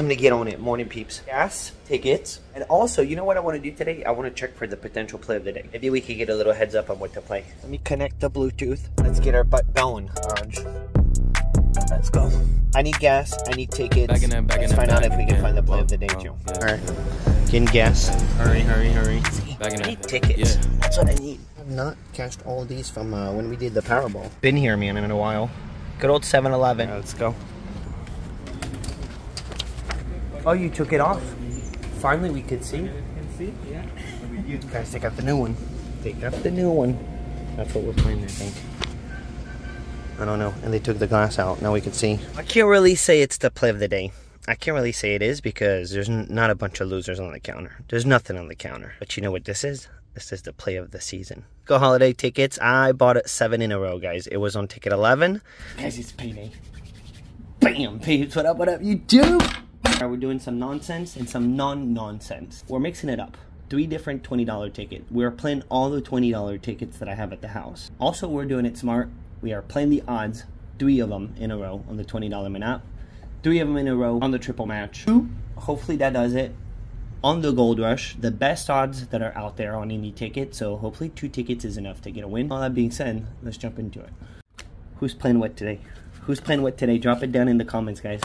time to get on it. Morning, peeps. Gas, tickets, and also, you know what I want to do today? I want to check for the potential play of the day. Maybe we could get a little heads up on what to play. Let me connect the Bluetooth. Let's get our butt going, Orange. Let's go. I need gas. I need tickets. Back in there, back Let's in there, find out if we in can there. find the play Whoa, of the day, whoa, too. yeah. All right. Getting gas. Hurry, hurry, hurry. Back in I there. need tickets. Yeah. That's what I need. I've not cashed all these from uh, when we did the Powerball. Been here, man, in a while. Good old 7-Eleven. let's go. Oh, you took it off. Finally, we could see. You guys take out the new one. Take out the new one. That's what we're playing, I think. I don't know. And they took the glass out. Now we can see. I can't really say it's the play of the day. I can't really say it is because there's not a bunch of losers on the counter. There's nothing on the counter. But you know what this is? This is the play of the season. Go holiday tickets. I bought it seven in a row, guys. It was on ticket 11. Guys, it's payday. Bam, peeps. What up, what up, YouTube? We're doing some nonsense and some non-nonsense. We're mixing it up. Three different $20 tickets. We're playing all the $20 tickets that I have at the house. Also, we're doing it smart. We are playing the odds, three of them in a row on the $20 min app. Three of them in a row on the triple match. Two, hopefully that does it. On the Gold Rush, the best odds that are out there on any ticket. So hopefully two tickets is enough to get a win. All that being said, let's jump into it. Who's playing what today? Who's playing what today? Drop it down in the comments, guys.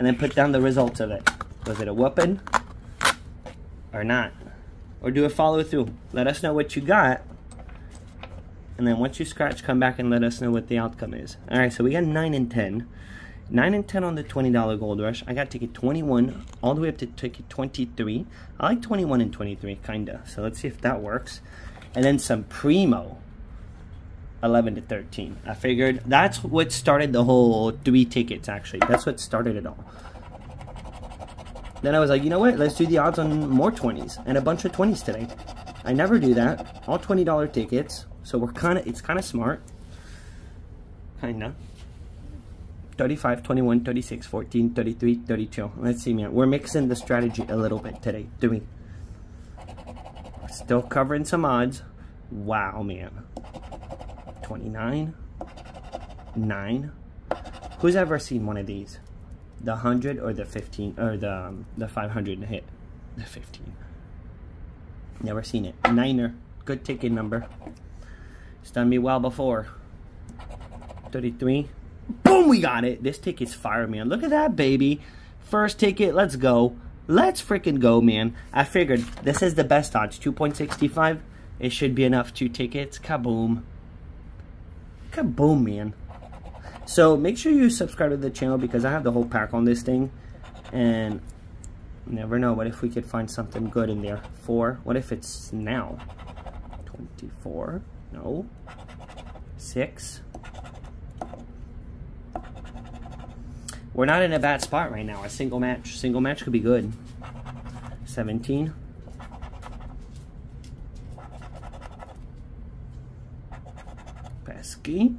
And then put down the results of it. Was it a whooping? Or not? Or do a follow through? Let us know what you got. And then once you scratch, come back and let us know what the outcome is. Alright, so we got 9 and 10. 9 and 10 on the $20 Gold Rush. I got ticket 21 all the way up to ticket 23. I like 21 and 23, kinda. So let's see if that works. And then some Primo. 11 to 13. I figured that's what started the whole three tickets, actually. That's what started it all. Then I was like, you know what? Let's do the odds on more 20s and a bunch of 20s today. I never do that. All $20 tickets. So we're kind of, it's kind of smart. Kind of. 35, 21, 36, 14, 33, 32. Let's see, man. We're mixing the strategy a little bit today. Three. Still covering some odds. Wow, man. 29. 9. Who's ever seen one of these? The 100 or the 15 or the um, the 500 hit? The 15. Never seen it. Niner. Good ticket number. It's done me well before. 33. Boom, we got it. This ticket's fire, man. Look at that, baby. First ticket, let's go. Let's freaking go, man. I figured this is the best odds. 2.65. It should be enough. Two tickets. Kaboom. Kaboom, man. So make sure you subscribe to the channel because I have the whole pack on this thing. And never know. What if we could find something good in there? Four. What if it's now? 24. No. Six. We're not in a bad spot right now. A single match. Single match could be good. 17. Pesky.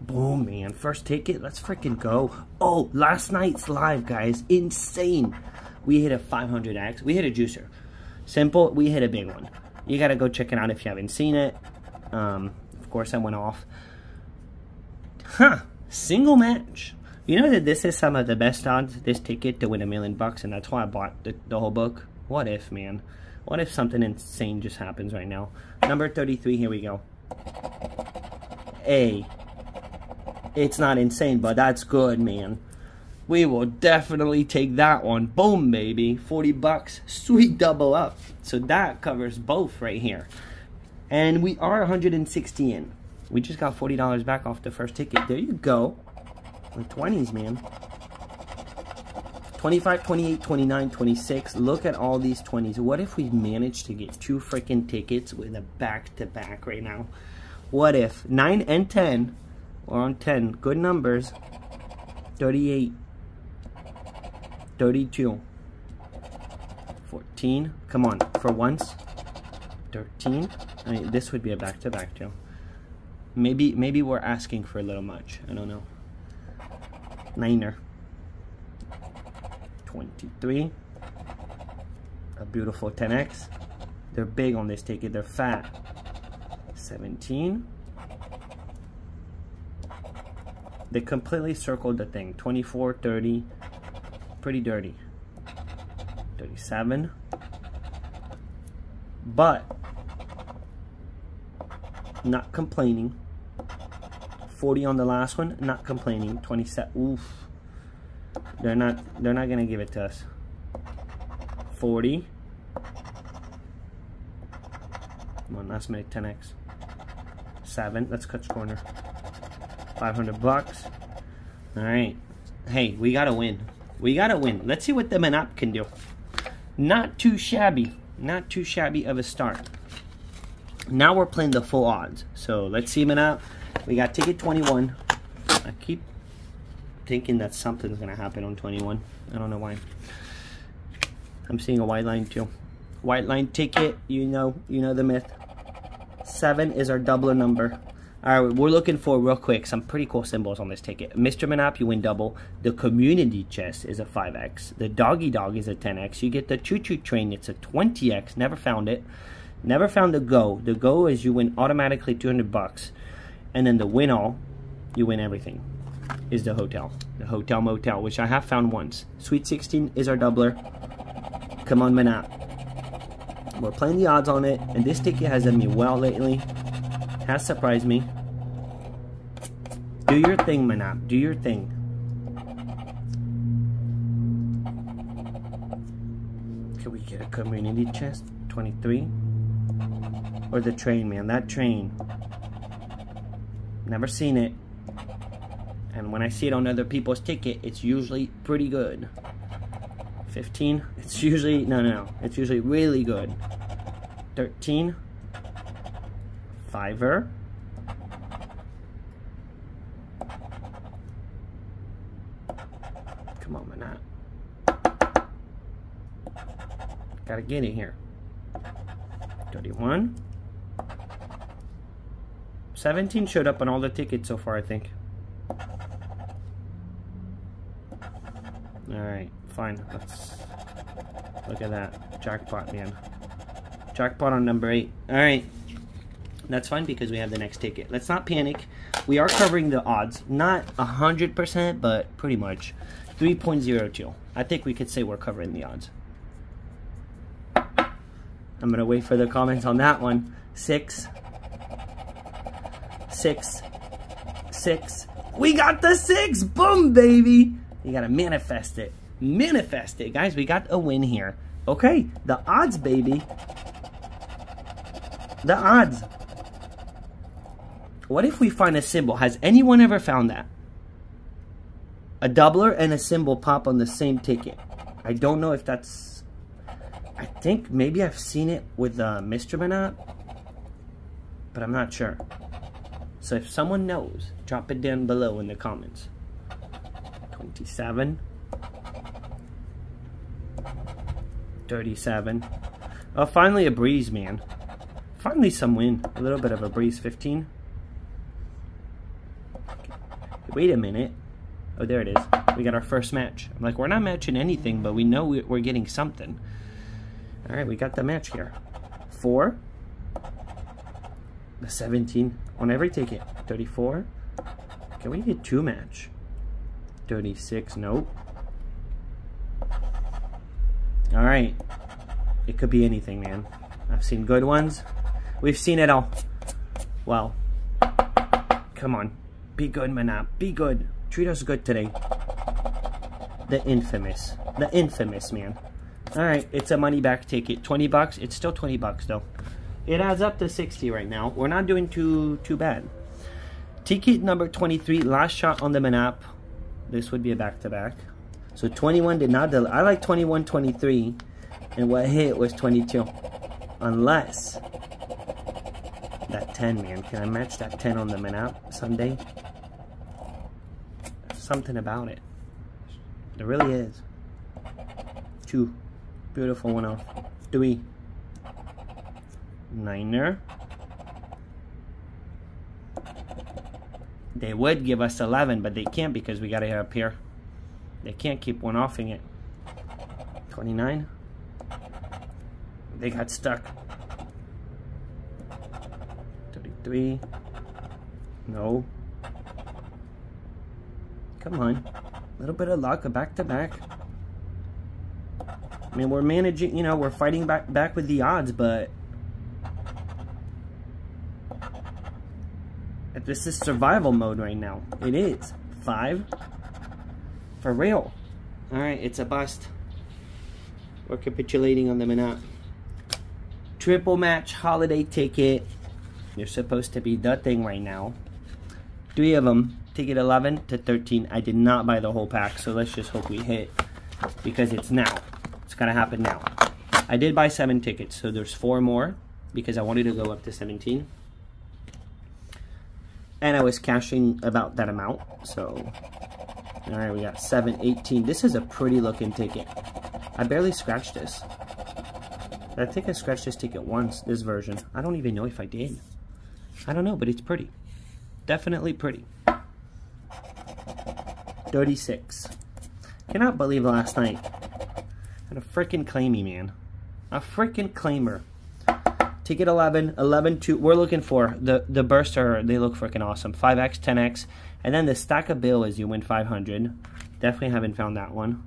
Boom, man. First ticket. Let's freaking go. Oh, last night's live, guys. Insane. We hit a 500X. We hit a juicer. Simple. We hit a big one. You got to go check it out if you haven't seen it. Um, of course, I went off. Huh. Single match. You know that this is some of the best odds, this ticket, to win a million bucks, and that's why I bought the, the whole book? What if, man? What if something insane just happens right now? Number 33, here we go. A. It's not insane, but that's good, man. We will definitely take that one. Boom, baby. 40 bucks. Sweet double up. So that covers both right here. And we are 160 in. We just got $40 back off the first ticket. There you go. The 20s, man. 25, 28, 29, 26. Look at all these 20s. What if we managed to get two freaking tickets with a back-to-back right now? What if 9 and 10 or on 10 good numbers 38 32 14 come on for once 13 I mean this would be a back-to-back too. Maybe maybe we're asking for a little much I don't know. Niner. 23 a beautiful 10x they're big on this ticket. They're fat 17 they completely circled the thing 24 30 pretty dirty. 37. But, not complaining. 40 on the last one, not complaining. 27, oof. They're not, they're not gonna give it to us. 40. Come on, let's make 10x. Seven, let's cut corner. 500 bucks. All right. Hey, we gotta win. We gotta win. Let's see what the Manap can do. Not too shabby. Not too shabby of a start. Now we're playing the full odds. So let's see Manap. We got ticket 21. I keep thinking that something's gonna happen on 21. I don't know why. I'm seeing a white line too. White line ticket, you know, you know the myth. Seven is our doubler number. All right, we're looking for real quick some pretty cool symbols on this ticket. Mr. Manap, you win double. The community chest is a 5x. The doggy dog is a 10x. You get the choo choo train, it's a 20x. Never found it. Never found the go. The go is you win automatically 200 bucks. And then the win all, you win everything, is the hotel. The hotel motel, which I have found once. Sweet 16 is our doubler. Come on, Manap. We're playing the odds on it, and this ticket has done me well lately has surprised me. Do your thing, Manap. Do your thing. Can we get a community chest? 23? Or the train, man. That train. Never seen it. And when I see it on other people's ticket, it's usually pretty good. 15? It's usually, no, no. It's usually really good. 13? Fiverr. Come on, Manat. Gotta get it here. 31. 17 showed up on all the tickets so far, I think. Alright, fine. Let's look at that. Jackpot, man. Jackpot on number 8. Alright. That's fine because we have the next ticket. Let's not panic. We are covering the odds. Not 100%, but pretty much. 3.02. I think we could say we're covering the odds. I'm going to wait for the comments on that one. Six. Six. Six. We got the six! Boom, baby! You got to manifest it. Manifest it. Guys, we got a win here. Okay, the odds, baby. The odds. What if we find a symbol? Has anyone ever found that? A doubler and a symbol pop on the same ticket. I don't know if that's... I think maybe I've seen it with uh, Mr. Manat, but I'm not sure. So if someone knows, drop it down below in the comments. 27. 37. Oh, finally a breeze, man. Finally some wind. A little bit of a breeze. 15. Wait a minute. Oh, there it is. We got our first match. I'm like, we're not matching anything, but we know we're getting something. All right, we got the match here. Four. The 17 on every ticket. 34. Can we get two match? 36. Nope. All right. It could be anything, man. I've seen good ones. We've seen it all. Well, come on. Be good, Manap. Be good. Treat us good today. The infamous. The infamous, man. Alright, it's a money back ticket. 20 bucks. It's still 20 bucks, though. It adds up to 60 right now. We're not doing too too bad. Ticket number 23, last shot on the Manap. This would be a back-to-back. -back. So 21 did not I like 21, 23. And what hit was 22. Unless that 10, man. Can I match that 10 on the Manap Sunday? something about it. There really is. Two. Beautiful one off. Three. Niner. They would give us 11, but they can't because we got hit up here. They can't keep one offing it. 29. They got stuck. 33. No. Come on. A little bit of luck, a back to back. I mean, we're managing, you know, we're fighting back back with the odds, but this is survival mode right now. It is. Five. For real. Alright, it's a bust. We're capitulating on the Manat. Triple match holiday ticket. You're supposed to be the thing right now. Three of them. Ticket 11 to 13. I did not buy the whole pack, so let's just hope we hit. Because it's now. It's gonna happen now. I did buy seven tickets, so there's four more because I wanted to go up to 17. And I was cashing about that amount, so... Alright, we got 718. This is a pretty looking ticket. I barely scratched this. I think I scratched this ticket once, this version. I don't even know if I did. I don't know, but it's pretty. Definitely pretty. 36. Cannot believe last night. Had a freaking claimy, man. A freaking claimer. Ticket 11, 11 2. We're looking for the, the burster. They look freaking awesome. 5x, 10x. And then the stack of bill is you win 500. Definitely haven't found that one.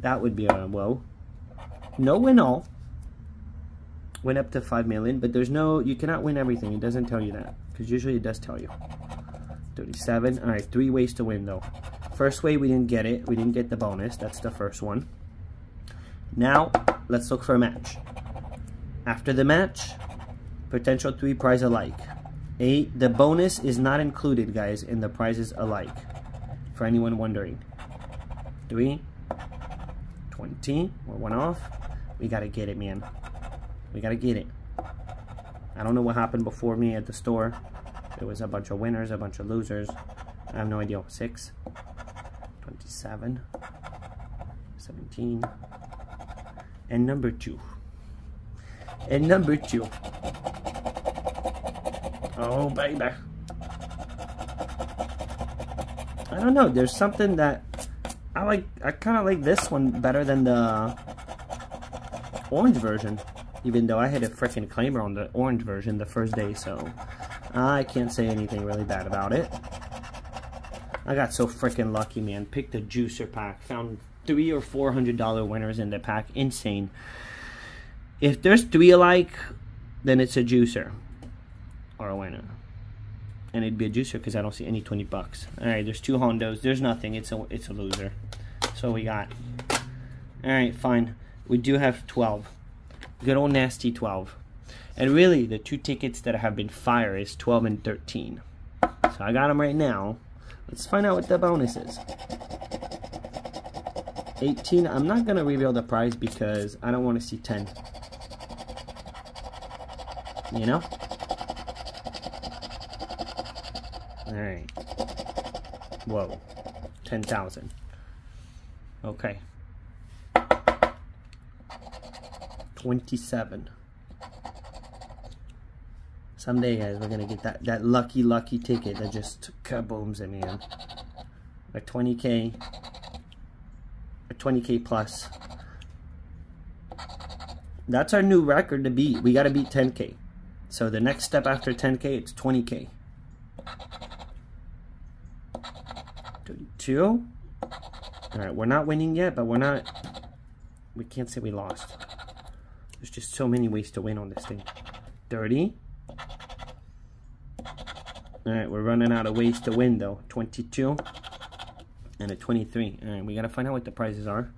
That would be a whoa. No win all. Went up to 5 million, but there's no, you cannot win everything. It doesn't tell you that, because usually it does tell you. 37. All right, three ways to win, though. First way, we didn't get it. We didn't get the bonus. That's the first one. Now, let's look for a match. After the match, potential three prize alike. Eight, the bonus is not included, guys, in the prizes alike. For anyone wondering. Three, 20, we're one off. We gotta get it, man. We gotta get it. I don't know what happened before me at the store. There was a bunch of winners, a bunch of losers. I have no idea. 6, 27, 17, and number 2. And number 2. Oh, baby. I don't know. There's something that I like. I kind of like this one better than the orange version. Even though I had a freaking claimer on the orange version the first day, so I can't say anything really bad about it. I got so freaking lucky, man. Picked a juicer pack. Found three or four hundred dollar winners in the pack. Insane. If there's three alike, then it's a juicer or a winner. And it'd be a juicer because I don't see any 20 bucks. All right, there's two Hondos. There's nothing. It's a it's a loser. So we got. All right, fine. We do have 12. Good old nasty 12. And really, the two tickets that have been fired is 12 and 13. So I got them right now. Let's find out what the bonus is. 18. I'm not going to reveal the prize because I don't want to see 10. You know? Alright. Whoa. 10,000. Okay. 27. Someday, guys, we're gonna get that, that lucky, lucky ticket that just kabooms me, man. A 20k, a 20k plus. That's our new record to beat. We gotta beat 10k. So the next step after 10k, it's 20k. 32. Alright, we're not winning yet, but we're not... We can't say we lost. There's just so many ways to win on this thing. 30. Alright, we're running out of ways to win though. 22. And a 23. Alright, we gotta find out what the prizes are.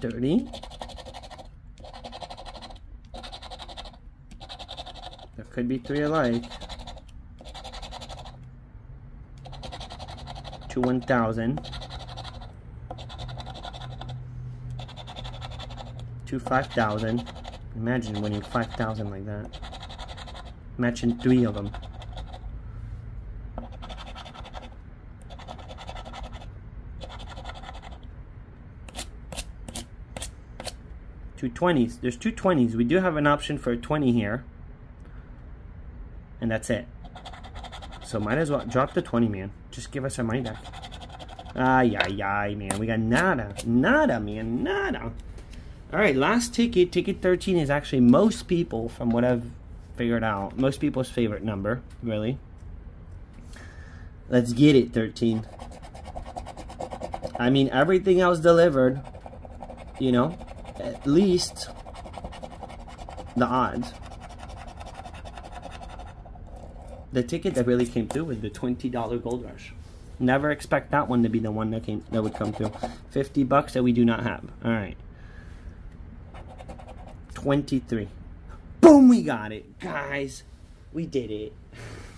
30. There could be three alike. To 1,000. to 5,000. Imagine winning 5,000 like that. Matching three of them. Two 20s. There's two 20s. We do have an option for a 20 here. And that's it. So might as well drop the 20, man. Just give us our money back. Ay, ay, ay, man. We got nada. Nada, man. Nada. All right, last ticket, ticket 13 is actually most people, from what I've figured out, most people's favorite number, really. Let's get it, 13. I mean, everything else delivered. you know, at least the odds. The ticket that really came through was the $20 Gold Rush. Never expect that one to be the one that came that would come through. 50 bucks that we do not have. All right. 23. Boom, we got it. Guys, we did it.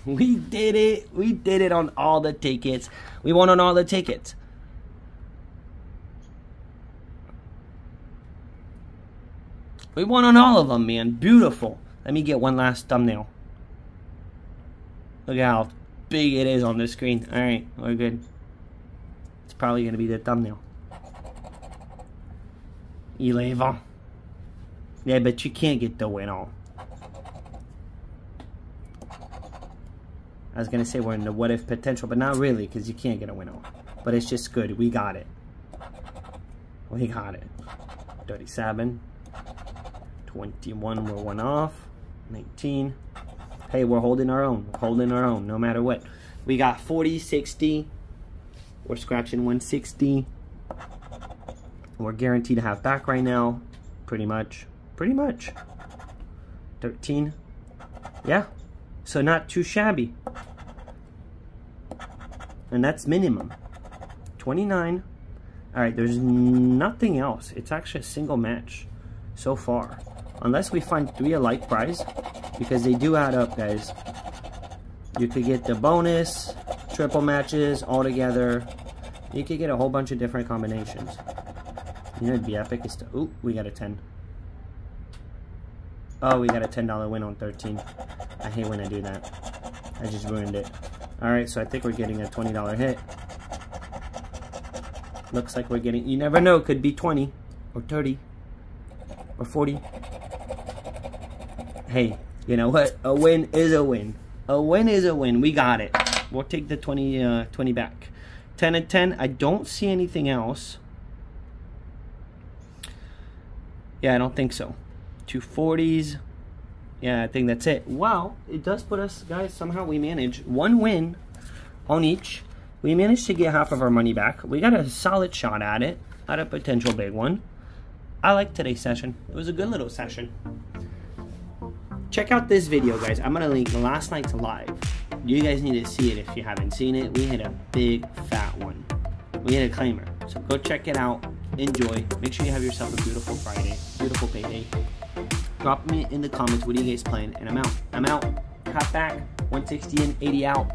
We did it. We did it on all the tickets. We won on all the tickets. We won on all of them, man. Beautiful. Let me get one last thumbnail. Look how big it is on the screen. Alright, we're good. It's probably going to be the thumbnail. Eleven. Yeah, but you can't get the win all. I was going to say we're in the what if potential, but not really because you can't get a win all. But it's just good. We got it. We got it. 37. 21, we're one off. 19. Hey, we're holding our own. Holding our own, no matter what. We got 40, 60. We're scratching 160. We're guaranteed to have back right now. Pretty much. Pretty much. 13. Yeah. So not too shabby. And that's minimum. 29. Alright, there's nothing else. It's actually a single match so far. Unless we find three alike prize, because they do add up, guys. You could get the bonus, triple matches, all together. You could get a whole bunch of different combinations. You know, it'd be epic is to, ooh, we got a 10. Oh, we got a $10 win on 13. I hate when I do that. I just ruined it. Alright, so I think we're getting a $20 hit. Looks like we're getting, you never know, could be 20 or 30 or 40 hey, you know what? A win is a win. A win is a win. We got it. We'll take the 20, uh, 20 back. 10 and 10. I don't see anything else. Yeah, I don't think so. 240s. Yeah, I think that's it. Wow, it does put us, guys, somehow we managed one win on each. We managed to get half of our money back. We got a solid shot at it. at a potential big one. I like today's session. It was a good little session. Check out this video, guys. I'm going to link last night's live. You guys need to see it if you haven't seen it. We hit a big, fat one. We hit a claimer. So go check it out. Enjoy. Make sure you have yourself a beautiful Friday. Beautiful payday. Drop me in the comments what are you guys playing. And I'm out. I'm out. Hop back. 160 and 80 out.